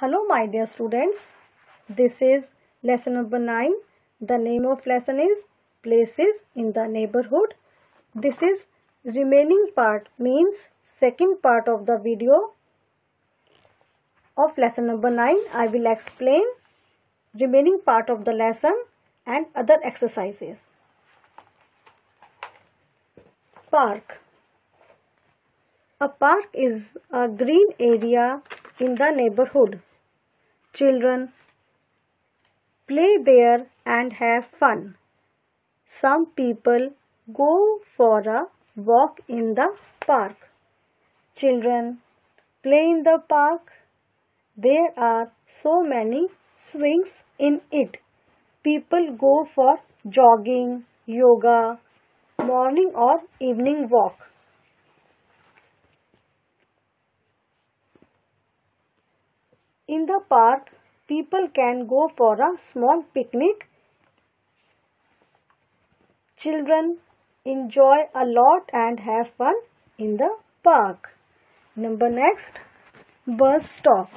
Hello my dear students. This is lesson number 9. The name of lesson is Places in the Neighborhood. This is remaining part means second part of the video of lesson number 9. I will explain remaining part of the lesson and other exercises. Park A park is a green area in the neighborhood. Children play there and have fun. Some people go for a walk in the park. Children play in the park. There are so many swings in it. People go for jogging, yoga, morning or evening walk. In the park, people can go for a small picnic. Children enjoy a lot and have fun in the park. Number next, bus stop.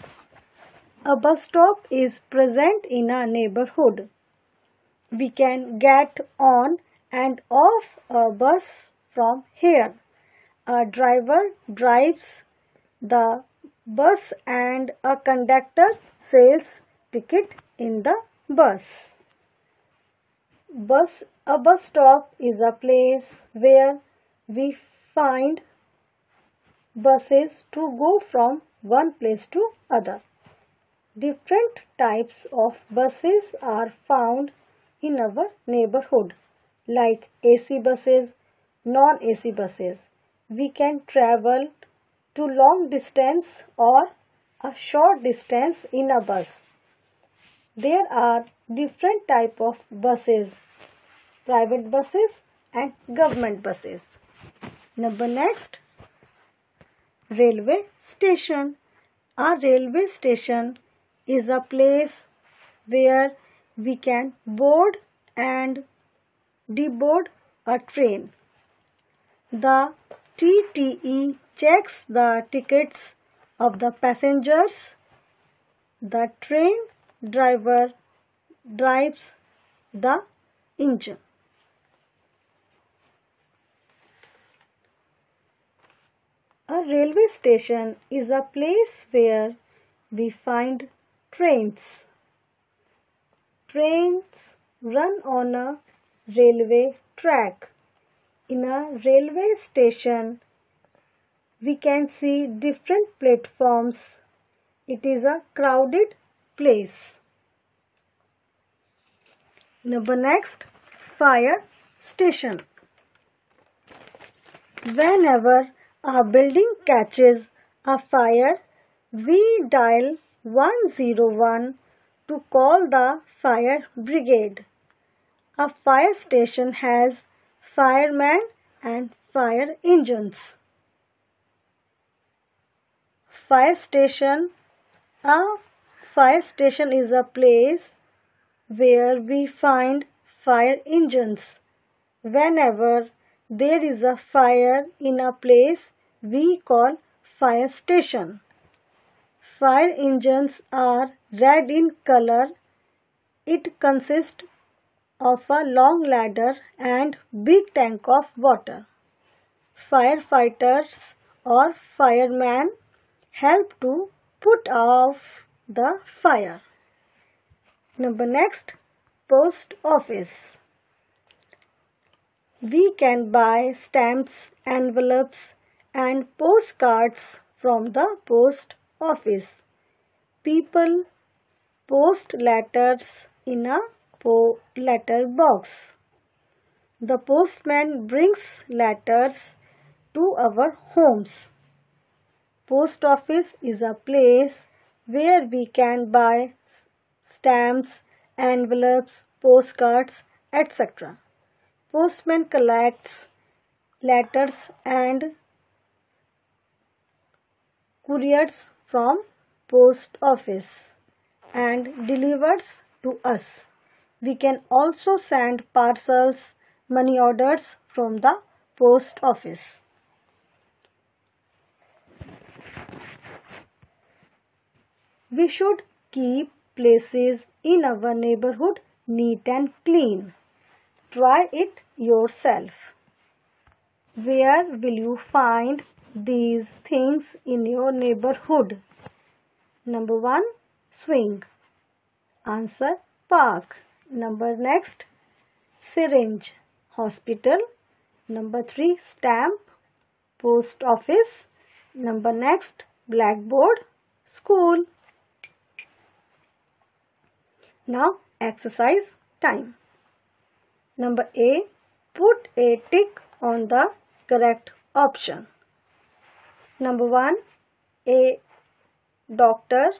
A bus stop is present in a neighborhood. We can get on and off a bus from here. A driver drives the bus and a conductor sells ticket in the bus. Bus a bus stop is a place where we find buses to go from one place to other. Different types of buses are found in our neighborhood like AC buses, non-AC buses. We can travel to long distance or a short distance in a bus. There are different type of buses, private buses and government buses. Number next, railway station. A railway station is a place where we can board and deboard a train. The TTE checks the tickets of the passengers. The train driver drives the engine. A railway station is a place where we find trains. Trains run on a railway track. In a railway station, we can see different platforms. It is a crowded place. Number next, fire station. Whenever a building catches a fire, we dial 101 to call the fire brigade. A fire station has firemen and fire engines. Fire station A fire station is a place where we find fire engines. Whenever there is a fire in a place, we call fire station. Fire engines are red in color. It consists of a long ladder and big tank of water. Firefighters or firemen help to put off the fire. Number next, post office. We can buy stamps, envelopes and postcards from the post office. People post letters in a po letter box. The postman brings letters to our homes. Post office is a place where we can buy stamps, envelopes, postcards, etc. Postman collects letters and couriers from post office and delivers to us. We can also send parcels, money orders from the post office. We should keep places in our neighborhood neat and clean. Try it yourself. Where will you find these things in your neighborhood? Number 1 swing. Answer park. Number next syringe hospital. Number 3 stamp post office. Number next blackboard school. Now exercise time. Number A. Put a tick on the correct option. Number 1. A doctor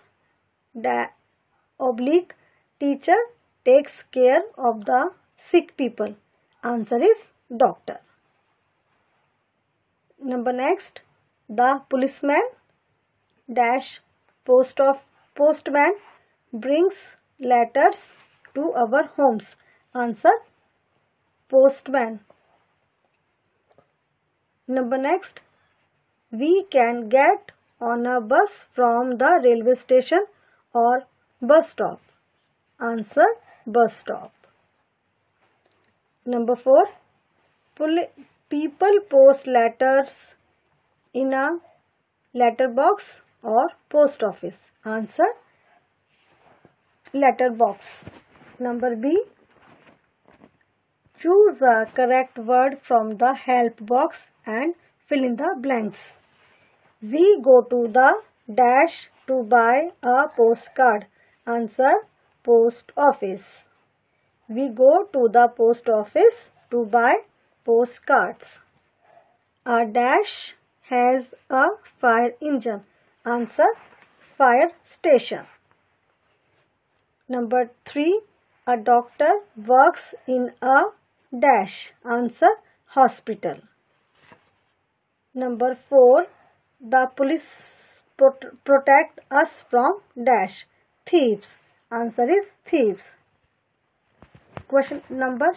da oblique teacher takes care of the sick people. Answer is doctor. Number next. The policeman dash post of postman brings letters to our homes. Answer postman. Number next, we can get on a bus from the railway station or bus stop. Answer bus stop. Number 4. People post letters in a letter box or post office. Answer letter box. Number B. Choose a correct word from the help box and fill in the blanks. We go to the dash to buy a postcard. Answer post office. We go to the post office to buy postcards. A dash has a fire engine. Answer fire station. Number 3. A doctor works in a dash. Answer hospital. Number 4. The police protect us from dash. Thieves. Answer is thieves. Question number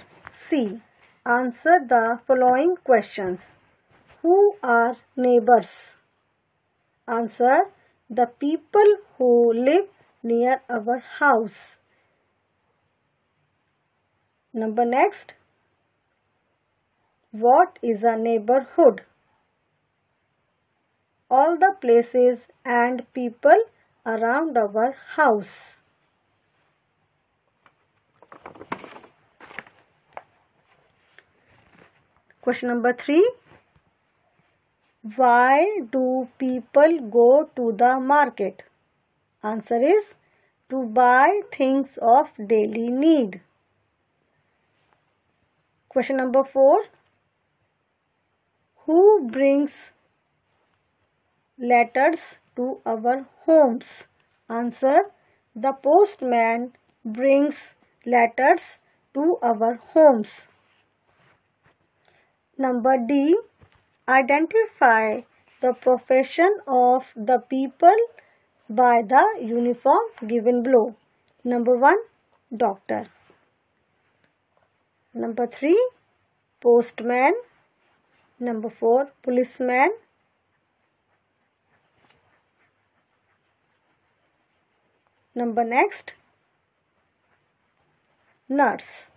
C. Answer the following questions. Who are neighbors? Answer the people who live near our house. Number next. What is a neighborhood? All the places and people around our house. Question number 3. Why do people go to the market? Answer is to buy things of daily need. Question number 4. Who brings letters to our homes? Answer. The postman brings letters to our homes. Number D. Identify the profession of the people by the uniform given below. Number 1. Doctor. Number 3. Postman. Number 4. Policeman. Number next. Nurse.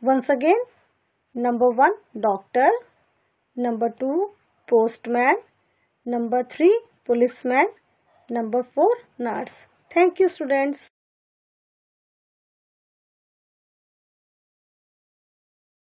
Once again. Number 1. Doctor. Number 2 postman. Number 3 policeman. Number 4 nurse. Thank you students.